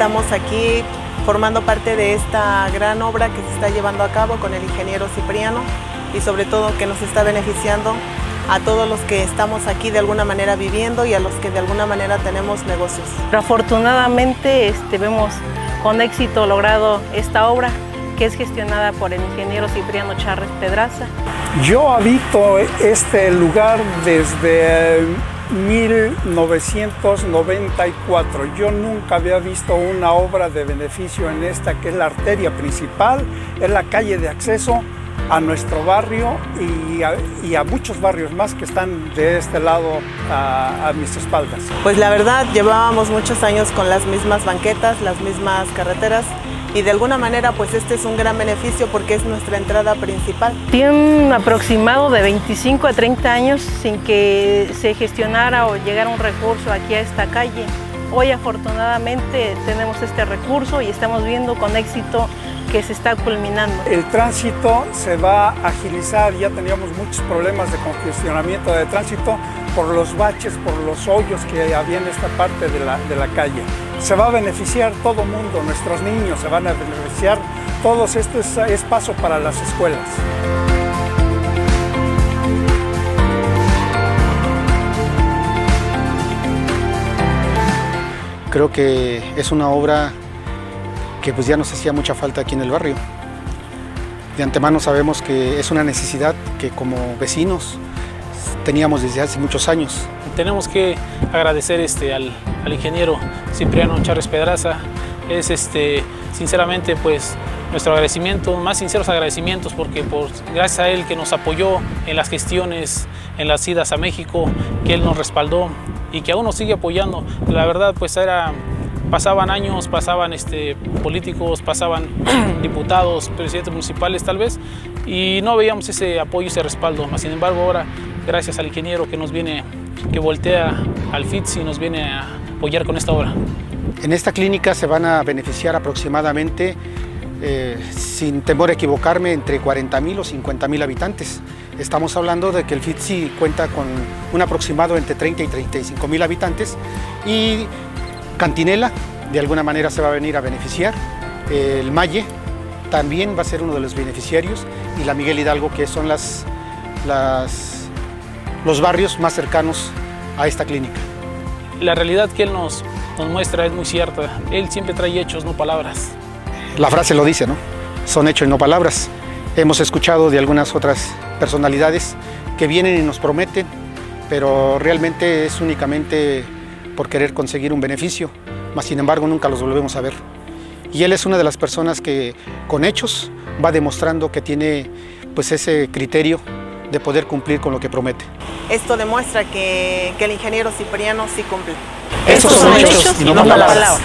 estamos aquí formando parte de esta gran obra que se está llevando a cabo con el ingeniero Cipriano y sobre todo que nos está beneficiando a todos los que estamos aquí de alguna manera viviendo y a los que de alguna manera tenemos negocios. Afortunadamente este, vemos con éxito logrado esta obra que es gestionada por el ingeniero Cipriano Charres Pedraza. Yo habito este lugar desde 1994. Yo nunca había visto una obra de beneficio en esta, que es la arteria principal, es la calle de acceso a nuestro barrio y a, muchos barrios más que están de este lado a, mis espaldas. Pues la verdad, llevábamos muchos años con las mismas banquetas, las mismas carreteras y de alguna manera pues este es un gran beneficio porque es nuestra entrada principal. Tiene un aproximado de 25 a 30 años sin que se gestionara o llegara un recurso aquí a esta calle. Hoy afortunadamente tenemos este recurso y estamos viendo con éxito que se está culminando. El tránsito se va a agilizar, ya teníamos muchos problemas de congestionamiento de tránsito por los baches, por los hoyos que había en esta parte de la, de la calle. Se va a beneficiar todo mundo, nuestros niños se van a beneficiar, todos esto es, es paso para las escuelas. Creo que es una obra que pues ya nos hacía mucha falta aquí en el barrio. De antemano sabemos que es una necesidad que como vecinos teníamos desde hace muchos años. Tenemos que agradecer este, al, al ingeniero Cipriano Charles Pedraza. Es este, sinceramente pues nuestro agradecimiento, más sinceros agradecimientos porque por, gracias a él que nos apoyó en las gestiones, en las idas a México, que él nos respaldó y que aún nos sigue apoyando. La verdad pues era pasaban años, pasaban este, políticos, pasaban diputados, presidentes municipales tal vez, y no veíamos ese apoyo, ese respaldo. Sin embargo, ahora, gracias al ingeniero que nos viene, que voltea al FITS y nos viene a apoyar con esta obra. En esta clínica se van a beneficiar aproximadamente, eh, sin temor a equivocarme, entre 40.000 o 50.000 habitantes. Estamos hablando de que el FITSI cuenta con un aproximado entre 30 y 35 mil habitantes y Cantinela de alguna manera se va a venir a beneficiar, el Malle también va a ser uno de los beneficiarios y la Miguel Hidalgo que son las, las, los barrios más cercanos a esta clínica. La realidad que él nos, nos muestra es muy cierta, él siempre trae hechos, no palabras. La frase lo dice, ¿no? Son hechos y no palabras. Hemos escuchado de algunas otras personalidades que vienen y nos prometen, pero realmente es únicamente por querer conseguir un beneficio, mas sin embargo nunca los volvemos a ver. Y él es una de las personas que con hechos va demostrando que tiene pues ese criterio de poder cumplir con lo que promete. Esto demuestra que, que el ingeniero Cipriano sí cumple. Estos son hechos y no palabras.